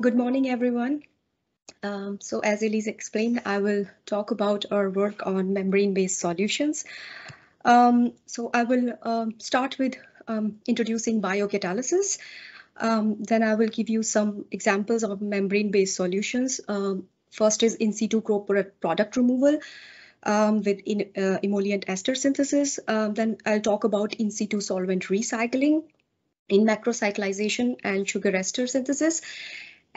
good morning, everyone. Um, so as Elise explained, I will talk about our work on membrane-based solutions. Um, so I will um, start with um, introducing biocatalysis. Um, then I will give you some examples of membrane-based solutions. Um, first is in situ product removal with in, uh, emollient ester synthesis. then I'll talk about in situ solvent recycling in macrocyclization and sugar ester synthesis.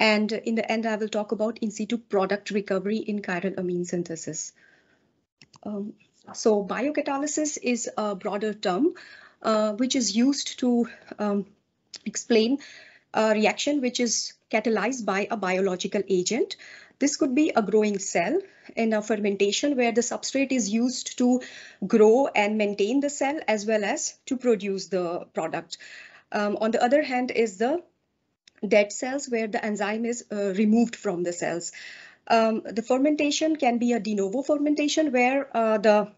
And in the end, I will talk about in situ product recovery in chiral amine synthesis. Um, so biocatalysis is a broader term uh, which is used to um, explain a reaction which is catalyzed by a biological agent. This could be a growing cell in a fermentation where the substrate is used to grow and maintain the cell as well as to produce the product. Um, on the other hand is the dead cells where the enzyme is uh, removed from the cells. Um, the fermentation can be a de novo fermentation where uh, the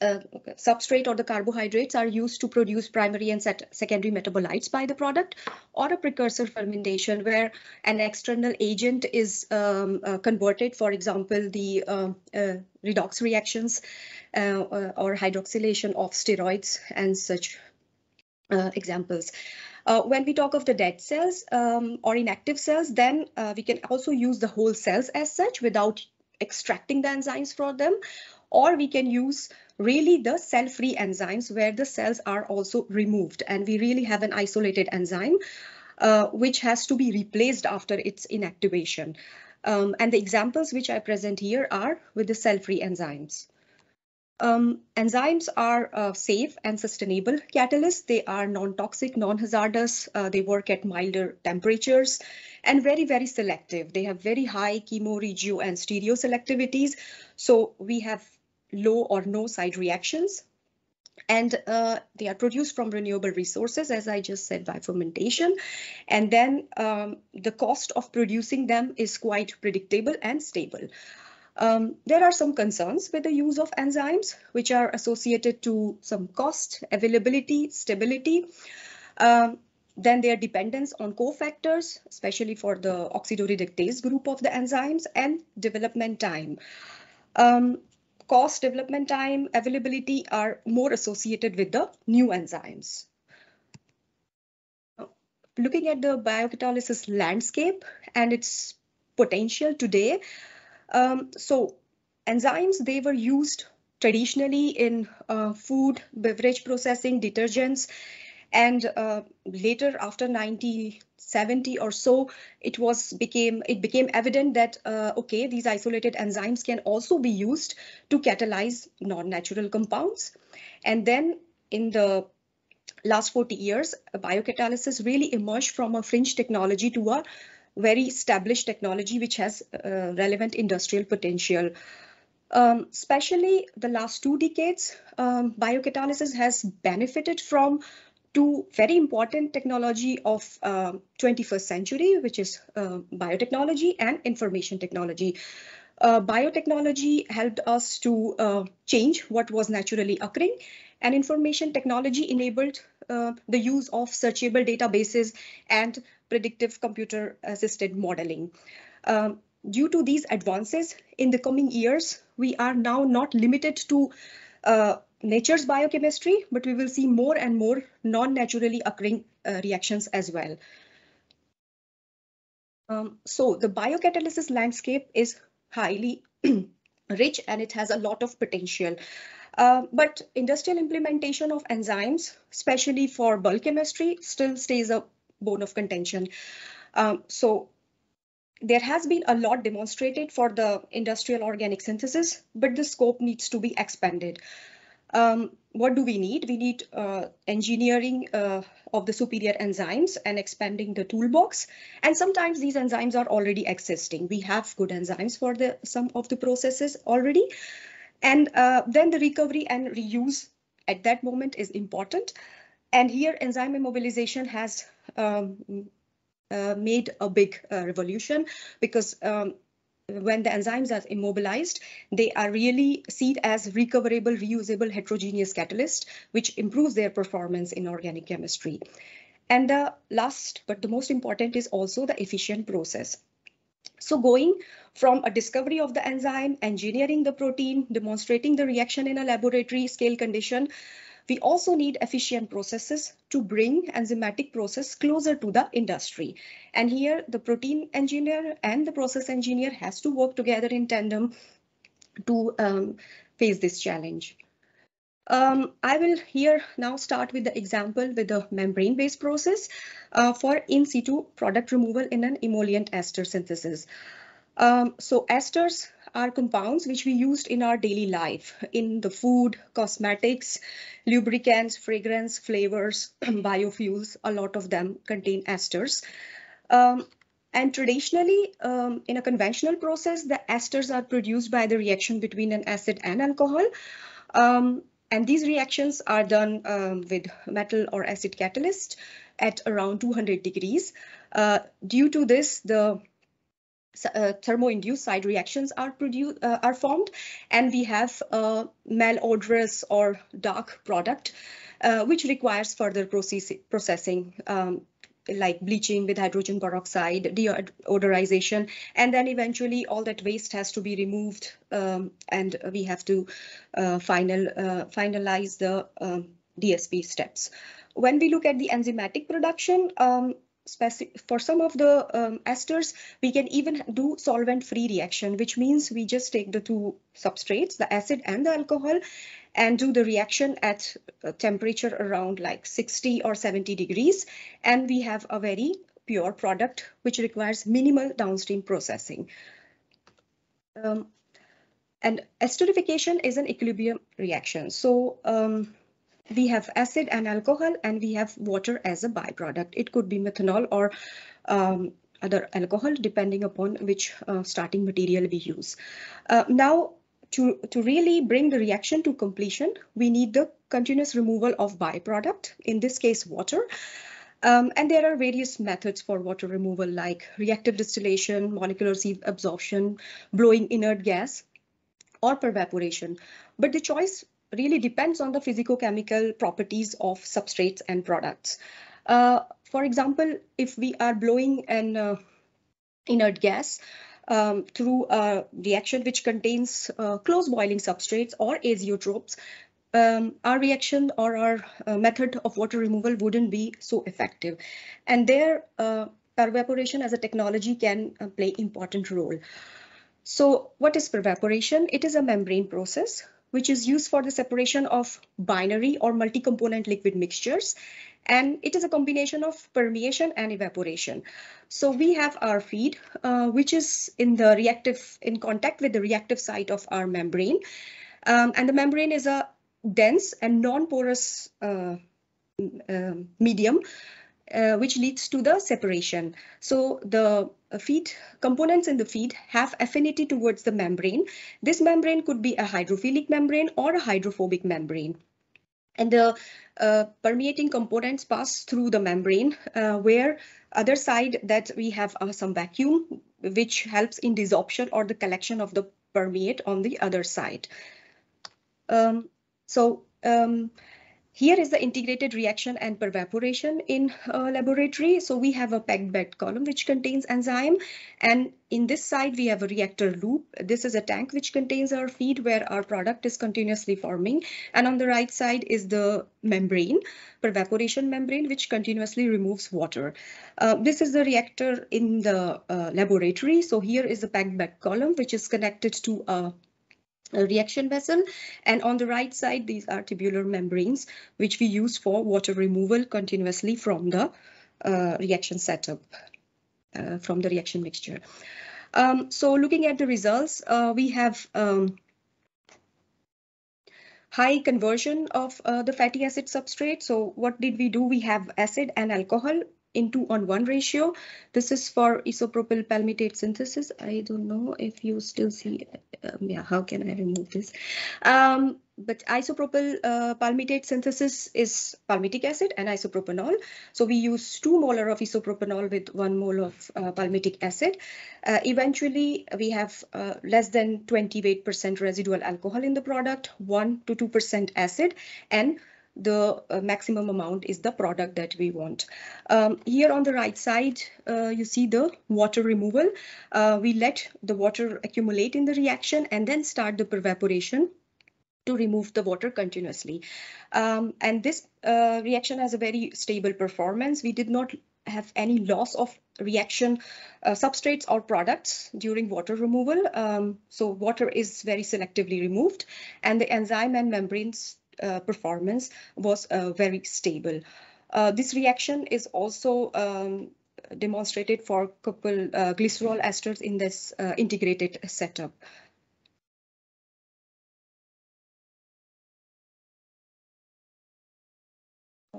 uh, substrate or the carbohydrates are used to produce primary and secondary metabolites by the product or a precursor fermentation where an external agent is um, uh, converted, for example, the uh, uh redox reactions uh, uh, or hydroxylation of steroids and such examples. When we talk of the dead cells um, or inactive cells, then we can also use the whole cells as such without extracting the enzymes from them, or we can use really the cell-free enzymes where the cells are also removed and we really have an isolated enzyme uh, which has to be replaced after its inactivation. Um, and the examples which I present here are with the cell-free enzymes. Um, enzymes are uh, safe and sustainable catalysts. They are non-toxic, non-hazardous. Uh, they work at milder temperatures and very, very selective. They have very high chemo, regio, and stereo selectivities. So we have low or no side reactions. And uh, they are produced from renewable resources, as I just said, by fermentation. And then um, the cost of producing them is quite predictable and stable. Um, there are some concerns with the use of enzymes, which are associated to some cost, availability, stability. Um, then their dependence on cofactors, especially for the oxidoreductase group of the enzymes, and development time. Um, cost, development time, availability are more associated with the new enzymes. Looking at the biocatalysis landscape and its potential today, um, so enzymes, they were used traditionally in uh, food, beverage processing, detergents, and uh, later after 1970 or so, it was became it became evident that uh, okay, these isolated enzymes can also be used to catalyze non-natural compounds. And then in the last 40 years, biocatalysis really emerged from a fringe technology to a very established technology which has uh, relevant industrial potential. Um, especially the last two decades, um, biocatalysis has benefited from two very important technology of uh, 21st century, which is uh, biotechnology and information technology. Uh, biotechnology helped us to uh, change what was naturally occurring and information technology enabled uh, the use of searchable databases and predictive computer assisted modeling. Um, due to these advances in the coming years, we are now not limited to uh, nature's biochemistry, but we will see more and more non-naturally occurring uh, reactions as well. Um, so the biocatalysis landscape is highly rich and it has a lot of potential. Uh, but industrial implementation of enzymes, especially for bulk chemistry, still stays a bone of contention. Um, so there has been a lot demonstrated for the industrial organic synthesis, but the scope needs to be expanded. Um, what do we need? We need uh, engineering uh, of the superior enzymes and expanding the toolbox. And sometimes these enzymes are already existing. We have good enzymes for the some of the processes already. And uh, then the recovery and reuse at that moment is important. And here enzyme immobilization has um, uh, made a big uh, revolution because um, when the enzymes are immobilized, they are really seen as recoverable, reusable, heterogeneous catalyst, which improves their performance in organic chemistry. And the last, but the most important is also the efficient process. So going from a discovery of the enzyme, engineering the protein, demonstrating the reaction in a laboratory scale condition, we also need efficient processes to bring enzymatic process closer to the industry. And here the protein engineer and the process engineer has to work together in tandem to um, face this challenge. Um, I will here now start with the example with the membrane-based process uh, for in situ product removal in an emollient ester synthesis. Um, so esters are compounds which we used in our daily life in the food, cosmetics, lubricants, fragrance, flavors, biofuels, a lot of them contain esters. Um, and traditionally, um, in a conventional process, the esters are produced by the reaction between an acid and alcohol. Um, and these reactions are done um, with metal or acid catalyst at around 200 degrees. Uh, due to this, the uh, thermo-induced side reactions are produced uh, are formed and we have a malodorous or dark product uh, which requires further process processing um, like bleaching with hydrogen peroxide, deodorization, and then eventually all that waste has to be removed um, and we have to uh, final uh, finalize the um, DSP steps. When we look at the enzymatic production, um, for some of the um, esters, we can even do solvent-free reaction, which means we just take the two substrates, the acid and the alcohol, and do the reaction at a temperature around like 60 or 70 degrees. And we have a very pure product, which requires minimal downstream processing. Um, and esterification is an equilibrium reaction. So um, we have acid and alcohol and we have water as a byproduct. It could be methanol or um, other alcohol depending upon which uh, starting material we use. Uh, now to, to really bring the reaction to completion, we need the continuous removal of byproduct, in this case water. Um, and there are various methods for water removal like reactive distillation, molecular sieve absorption, blowing inert gas, or pervaporation. But the choice really depends on the physicochemical properties of substrates and products. Uh, for example, if we are blowing an uh, inert gas um, through a reaction which contains uh, close boiling substrates or azeotropes, um, our reaction or our uh, method of water removal wouldn't be so effective. And there, uh, pervaporation as a technology can uh, play important role. So what is pervaporation? It is a membrane process which is used for the separation of binary or multi-component liquid mixtures. And it is a combination of permeation and evaporation. So we have our feed, uh, which is in the reactive, in contact with the reactive site of our membrane. Um, and the membrane is a dense and non-porous uh, uh, medium uh, which leads to the separation. So the feed components in the feed have affinity towards the membrane. This membrane could be a hydrophilic membrane or a hydrophobic membrane. And the uh, permeating components pass through the membrane uh, where other side that we have uh, some vacuum which helps in desorption or the collection of the permeate on the other side. Um, so um, here is the integrated reaction and pervaporation in a laboratory. So we have a packed bed column which contains enzyme and in this side we have a reactor loop. This is a tank which contains our feed where our product is continuously forming and on the right side is the membrane, pervaporation membrane which continuously removes water. Uh, this is the reactor in the uh, laboratory. So here is the packed bed column which is connected to a reaction vessel and on the right side these are tubular membranes which we use for water removal continuously from the uh, reaction setup uh, from the reaction mixture. Um, so looking at the results uh, we have um, high conversion of uh, the fatty acid substrate. So what did we do? We have acid and alcohol in two on one ratio. This is for isopropyl palmitate synthesis. I don't know if you still see, um, yeah, how can I remove this? Um, but isopropyl uh, palmitate synthesis is palmitic acid and isopropanol. So we use two molar of isopropanol with one mole of uh, palmitic acid. Uh, eventually, we have uh, less than 28% residual alcohol in the product, 1 to 2% acid, and the uh, maximum amount is the product that we want. Um, here on the right side, uh, you see the water removal. Uh, we let the water accumulate in the reaction and then start the evaporation to remove the water continuously. Um, and this uh, reaction has a very stable performance. We did not have any loss of reaction uh, substrates or products during water removal. Um, so water is very selectively removed and the enzyme and membranes performance was uh, very stable. Uh, this reaction is also um, demonstrated for couple uh, glycerol esters in this uh, integrated setup.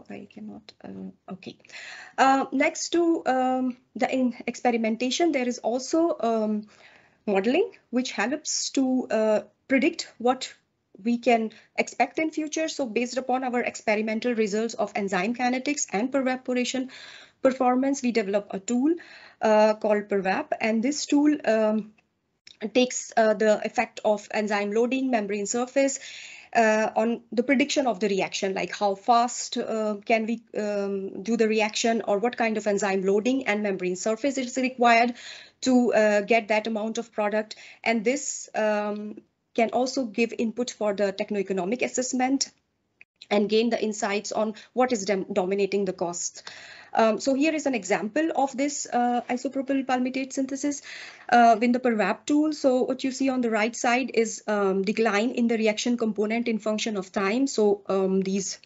I cannot. Uh, okay. Uh, next to um, the experimentation, there is also um, modeling, which helps to uh, predict what we can expect in future. So based upon our experimental results of enzyme kinetics and pervaporation performance, we develop a tool uh, called Pervap. And this tool um, takes uh, the effect of enzyme loading, membrane surface, uh, on the prediction of the reaction, like how fast uh, can we um, do the reaction or what kind of enzyme loading and membrane surface is required to uh, get that amount of product. And this um, can also give input for the techno-economic assessment and gain the insights on what is dominating the cost. Um, so here is an example of this uh, isopropyl palmitate synthesis uh, in the Pervap tool. So what you see on the right side is um, decline in the reaction component in function of time. So um, these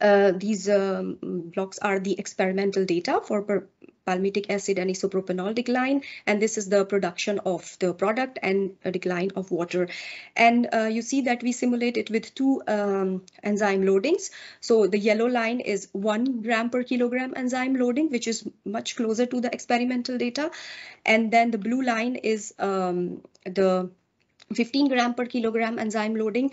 uh, these um, blocks are the experimental data for per palmitic acid and isopropanol decline. And this is the production of the product and a decline of water. And uh, you see that we simulate it with two um, enzyme loadings. So the yellow line is one gram per kilogram enzyme loading, which is much closer to the experimental data. And then the blue line is um, the 15 gram per kilogram enzyme loading,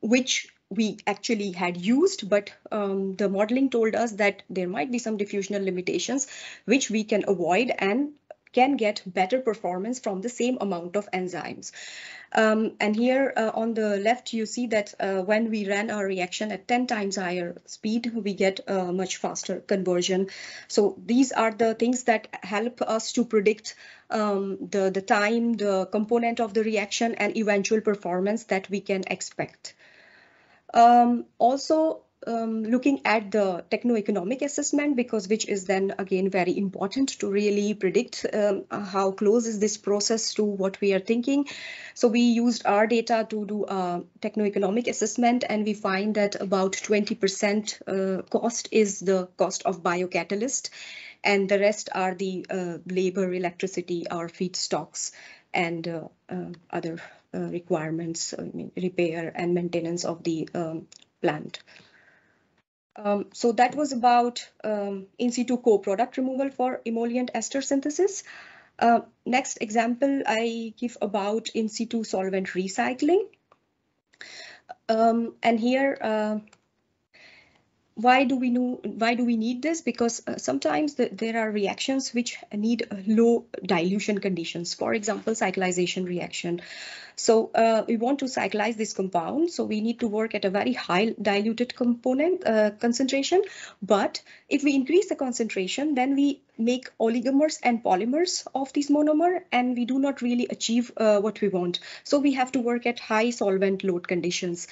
which we actually had used, but um, the modeling told us that there might be some diffusional limitations, which we can avoid and can get better performance from the same amount of enzymes. Um, and here uh, on the left, you see that uh, when we ran our reaction at 10 times higher speed, we get a much faster conversion. So these are the things that help us to predict um, the, the time, the component of the reaction and eventual performance that we can expect. Um, also, um, looking at the techno-economic assessment because which is then again very important to really predict um, how close is this process to what we are thinking. So we used our data to do a techno-economic assessment and we find that about 20% uh, cost is the cost of biocatalyst and the rest are the uh, labor, electricity, our feedstocks and uh, uh other requirements, I mean, repair and maintenance of the um, plant. Um, so that was about um, in situ co-product removal for emollient ester synthesis. Uh, next example I give about in situ solvent recycling. Um, and here uh, why do we know why do we need this? Because uh, sometimes the, there are reactions which need low dilution conditions. For example cyclization reaction. So uh, we want to cyclize this compound. So we need to work at a very high diluted component uh, concentration. But if we increase the concentration then we make oligomers and polymers of this monomer and we do not really achieve uh, what we want. So we have to work at high solvent load conditions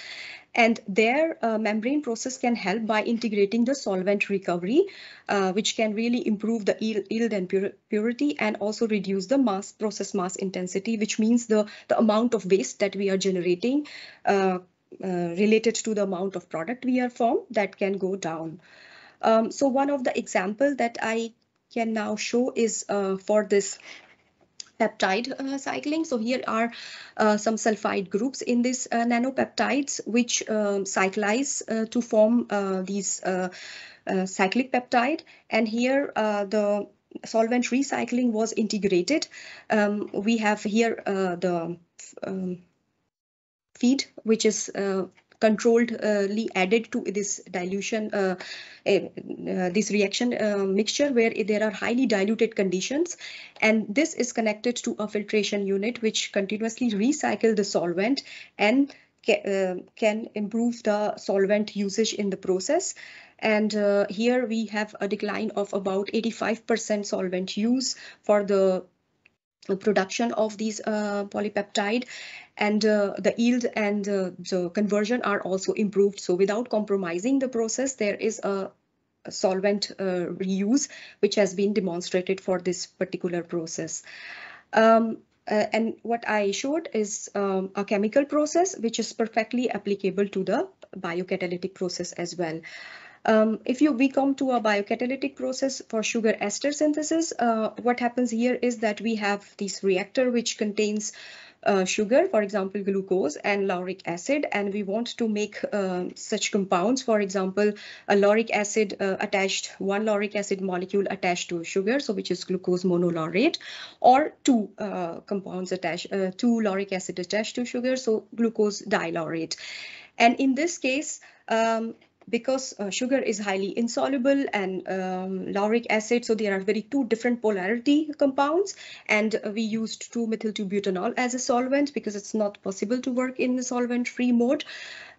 and their uh, membrane process can help by integrating the solvent recovery, uh, which can really improve the yield, and pur purity and also reduce the mass process mass intensity, which means the, the amount of waste that we are generating uh, uh related to the amount of product we are formed that can go down. Um, so one of the example that I can now show is uh, for this peptide uh, cycling. So here are uh, some sulfide groups in these uh, nanopeptides, which um, cyclize uh, to form uh, these uh, cyclic peptide. And here the solvent recycling was integrated. Um, we have here the um, feed, which is controlledly added to this dilution, uh, uh, this reaction uh, mixture where there are highly diluted conditions. And this is connected to a filtration unit which continuously recycle the solvent and ca can improve the solvent usage in the process. And uh, here we have a decline of about 85% solvent use for the production of these uh, polypeptide and uh, the yield and uh, the conversion are also improved. So without compromising the process, there is a, solvent uh, reuse which has been demonstrated for this particular process. Um, uh, and what I showed is um, a chemical process which is perfectly applicable to the biocatalytic process as well. Um, if you we come to a biocatalytic process for sugar ester synthesis, uh, what happens here is that we have this reactor which contains uh, sugar, for example, glucose and lauric acid, and we want to make uh, such compounds, for example, a lauric acid uh, attached, one lauric acid molecule attached to sugar, so which is glucose monolaurate, or two uh, compounds attached, uh, two lauric acid attached to sugar, so glucose dilaurate. And in this case, um, because uh, sugar is highly insoluble and um, lauric acid, so there are very two different polarity compounds. And we used 2-methyl-2-butanol as a solvent because it's not possible to work in the solvent-free mode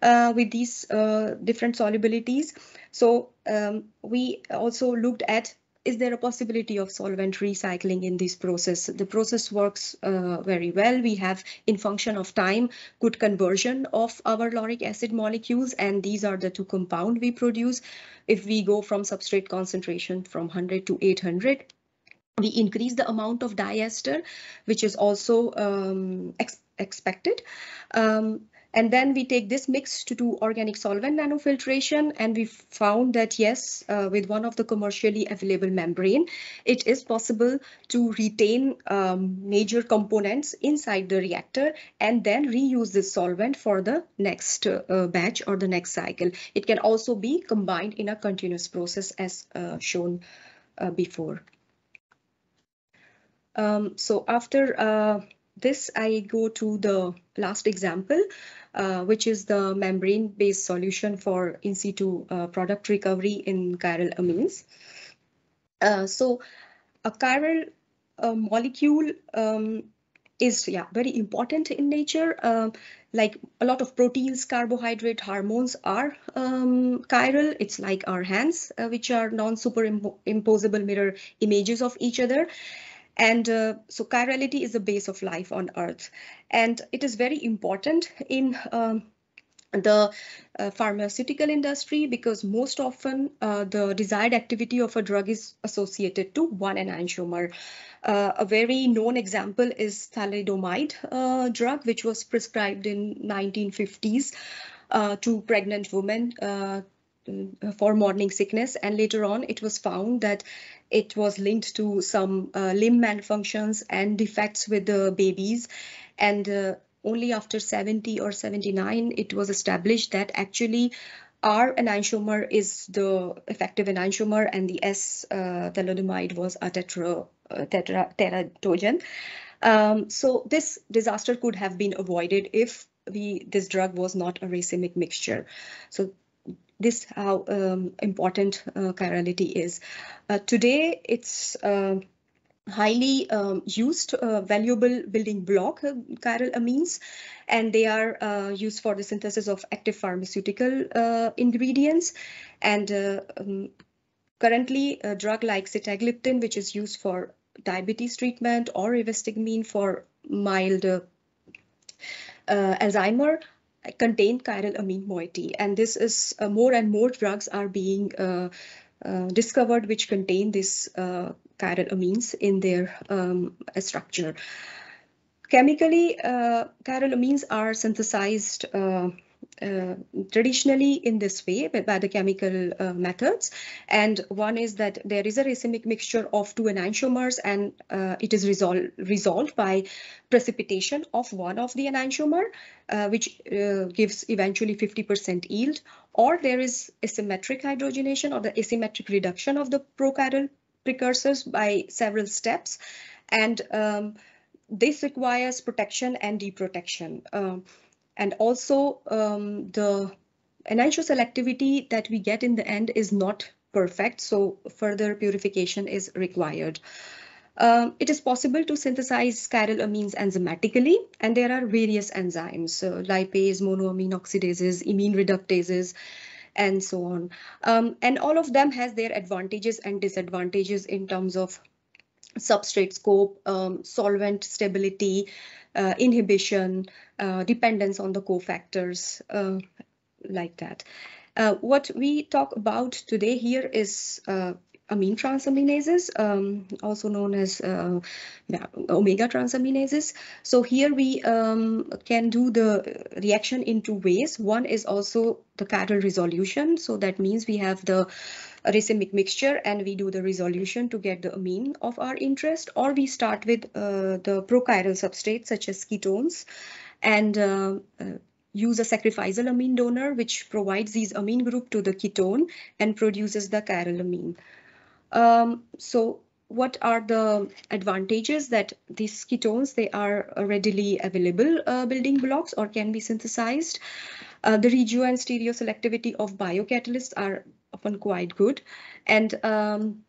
uh, with these uh, different solubilities. So um, we also looked at is there a possibility of solvent recycling in this process? The process works uh, very well. We have, in function of time, good conversion of our lauric acid molecules, and these are the two compound we produce. If we go from substrate concentration from 100 to 800, we increase the amount of diester, which is also um, ex expected. Um, and then we take this mix to do organic solvent nanofiltration and we found that yes, uh, with one of the commercially available membrane, it is possible to retain um, major components inside the reactor and then reuse this solvent for the next uh, batch or the next cycle. It can also be combined in a continuous process as uh, shown uh, before. Um, so after uh, this, I go to the last example, uh, which is the membrane-based solution for in situ uh, product recovery in chiral amines. Uh, so a chiral uh, molecule um, is yeah very important in nature. Um, like a lot of proteins, carbohydrate, hormones are um, chiral. It's like our hands, uh, which are non-superimposable mirror images of each other. And uh, so chirality is the base of life on Earth. And it is very important in um, the uh, pharmaceutical industry because most often uh, the desired activity of a drug is associated to one enantiomer. Uh, a very known example is thalidomide uh, drug, which was prescribed in 1950s uh, to pregnant women uh, for morning sickness. And later on, it was found that it was linked to some uh, limb malfunctions and defects with the babies. And uh, only after 70 or 79, it was established that actually R enantiomer is the effective enantiomer and the S uh, thalidomide was a tetra, uh, tetra, teratogen. Um, so this disaster could have been avoided if we this drug was not a racemic mixture. So this how um, important uh, chirality is. Uh, today, it's uh, highly um, used uh, valuable building block uh, chiral amines and they are uh, used for the synthesis of active pharmaceutical uh, ingredients and um, currently a drug like sitagliptin which is used for diabetes treatment or rivastigmine for mild Alzheimer contain chiral amine moiety. And this is uh, more and more drugs are being uh, uh, discovered which contain this uh, chiral amines in their um, structure. Chemically, uh, chiral amines are synthesized uh, traditionally in this way by the chemical uh, methods. And one is that there is a racemic mixture of two enantiomers and uh, it is resolved, resolved by precipitation of one of the enantiomer, uh, which uh, gives eventually 50% yield. Or there is asymmetric hydrogenation or the asymmetric reduction of the prochiral precursors by several steps. And um, this requires protection and deprotection. Um, and also um, the enantioselectivity that we get in the end is not perfect, so further purification is required. Um, it is possible to synthesize chiral amines enzymatically, and there are various enzymes, uh, lipase, monoamine oxidases, imine reductases, and so on. Um, and all of them has their advantages and disadvantages in terms of substrate scope, um, solvent stability, uh, inhibition, uh, dependence on the cofactors, uh, like that. Uh, what we talk about today here is uh, amine transaminases, um, also known as uh, yeah, omega transaminases. So here we um, can do the reaction in two ways. One is also the chiral resolution. So that means we have the racemic mixture and we do the resolution to get the amine of our interest or we start with uh, the prochiral substrates such as ketones and uh, uh, use a sacrificial amine donor which provides these amine group to the ketone and produces the chiral amine. Um, so what are the advantages that these ketones, they are readily available uh, building blocks or can be synthesized. Uh, the regio and stereo selectivity of biocatalysts are often quite good. And um,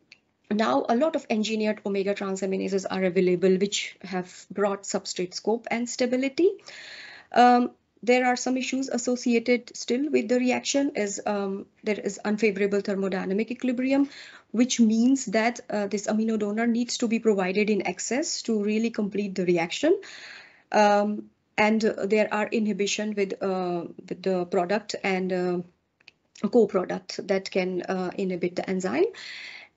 now a lot of engineered omega transaminases are available, which have broad substrate scope and stability. Um, there are some issues associated still with the reaction is um, there is unfavorable thermodynamic equilibrium, which means that uh, this amino donor needs to be provided in excess to really complete the reaction. Um, and uh, there are inhibition with, uh, with the product and uh, co-product that can uh, inhibit the enzyme.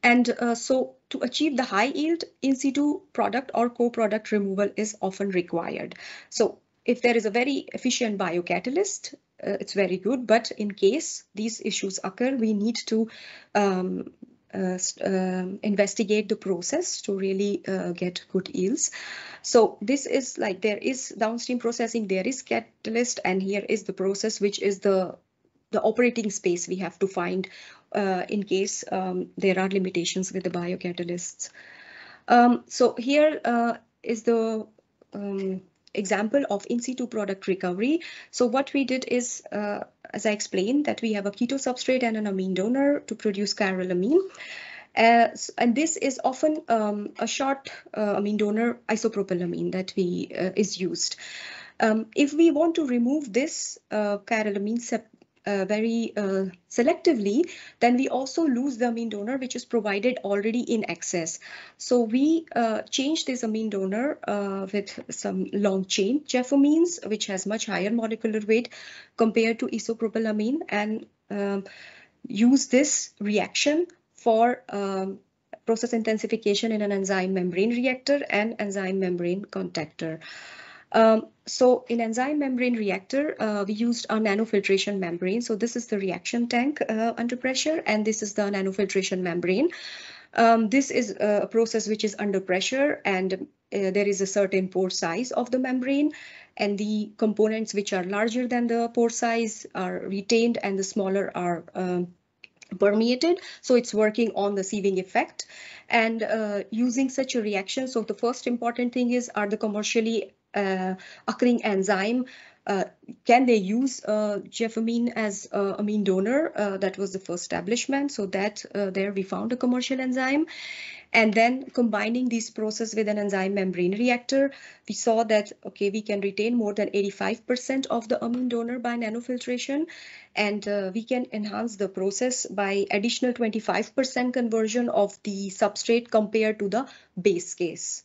And uh, so to achieve the high yield in situ product or co-product removal is often required. So if there is a very efficient biocatalyst, uh, it's very good. But in case these issues occur, we need to um, uh, uh, investigate the process to really uh, get good yields. So this is like there is downstream processing, there is catalyst, and here is the process, which is the the operating space we have to find uh, in case um, there are limitations with the biocatalysts. Um, so here uh, is the um, example of in situ product recovery. So what we did is, uh, as I explained, that we have a keto substrate and an amine donor to produce chiral. Uh, and this is often um, a short uh, amine donor isopropylamine that we uh, is used. Um, if we want to remove this uh, chiral amine uh, very uh, selectively, then we also lose the amine donor, which is provided already in excess. So we uh, change this amine donor uh, with some long chain jeffamines, which has much higher molecular weight compared to isopropylamine and um, use this reaction for um, process intensification in an enzyme membrane reactor and enzyme membrane contactor. Um, so in enzyme membrane reactor, uh, we used a nanofiltration membrane. So this is the reaction tank uh, under pressure, and this is the nanofiltration membrane. Um, this is a process which is under pressure, and uh, there is a certain pore size of the membrane, and the components which are larger than the pore size are retained, and the smaller are um, permeated. So it's working on the sieving effect and uh, using such a reaction. So the first important thing is are the commercially uh, occurring enzyme uh, can they use uh, as uh, amine donor? Uh, that was the first establishment. So that uh, there we found a commercial enzyme. And then combining this process with an enzyme membrane reactor, we saw that, okay, we can retain more than 85% of the amine donor by nanofiltration. And uh, we can enhance the process by additional 25% conversion of the substrate compared to the base case.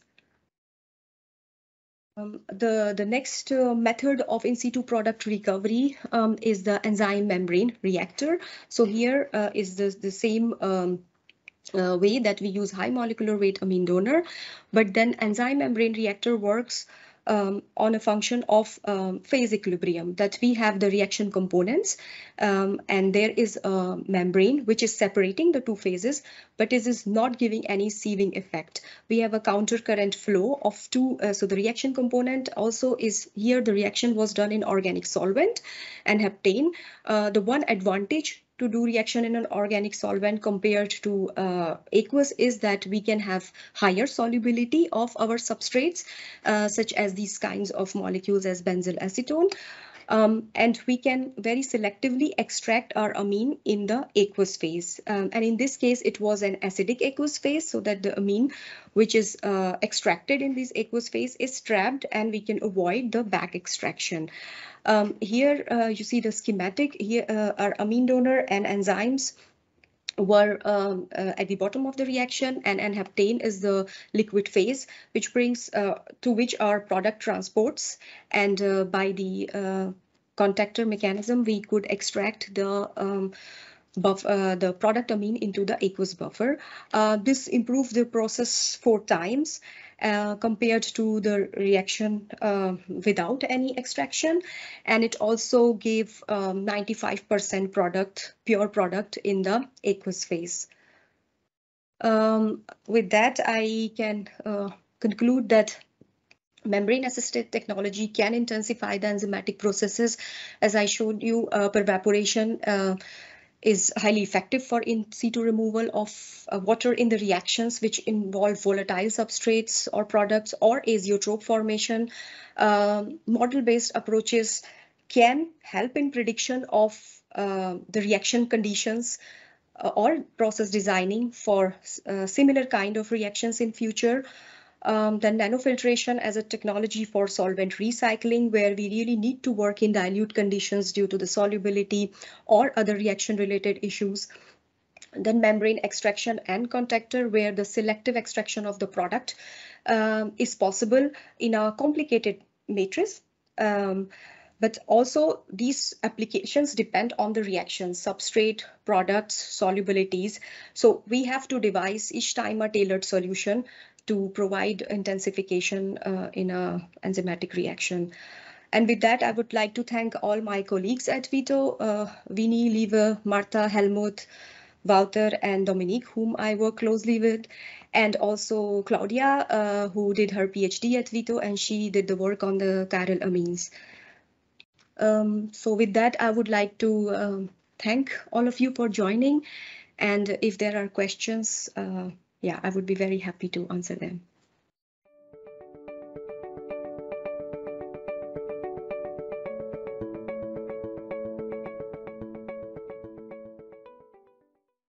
Um, the, the next uh, method of in situ product recovery um, is the enzyme membrane reactor. So here uh, is the, the same um, uh, way that we use high molecular weight amine donor, but then enzyme membrane reactor works um, on a function of um, phase equilibrium that we have the reaction components um, and there is a membrane which is separating the two phases but is not giving any sieving effect. We have a counter current flow of two uh, so the reaction component also is here the reaction was done in organic solvent and heptane. Uh, the one advantage to do reaction in an organic solvent compared to uh, aqueous is that we can have higher solubility of our substrates, uh, such as these kinds of molecules as benzyl acetone. Um, and we can very selectively extract our amine in the aqueous phase. Um, and in this case, it was an acidic aqueous phase so that the amine which is uh, extracted in this aqueous phase is trapped and we can avoid the back extraction. Um, here uh, you see the schematic. Here uh, are amine donor and enzymes were um, uh, at the bottom of the reaction and n-heptane is the liquid phase which brings uh, to which our product transports and uh, by the uh, contactor mechanism we could extract the um, buff, uh, the product amine into the aqueous buffer. Uh, this improved the process four times uh, compared to the reaction uh, without any extraction. And it also gave 95% um, product, pure product in the aqueous phase. Um, with that, I can uh, conclude that membrane assisted technology can intensify the enzymatic processes as I showed you uh, evaporation uh, is highly effective for in situ removal of uh, water in the reactions which involve volatile substrates or products or azeotrope formation. Um, Model-based approaches can help in prediction of uh, the reaction conditions uh, or process designing for uh, similar kind of reactions in future um, then nanofiltration as a technology for solvent recycling, where we really need to work in dilute conditions due to the solubility or other reaction related issues. Then membrane extraction and contactor, where the selective extraction of the product um, is possible in a complicated matrix. Um, but also these applications depend on the reaction, substrate, products, solubilities. So we have to devise each time a tailored solution to provide intensification uh, in a enzymatic reaction. And with that, I would like to thank all my colleagues at VITO, uh, Winnie, Lieve, Martha, Helmut, Wouter, and Dominique, whom I work closely with, and also Claudia, uh, who did her PhD at VITO, and she did the work on the chiral amines. Um, so with that, I would like to um, thank all of you for joining. And if there are questions, uh, yeah, I would be very happy to answer them.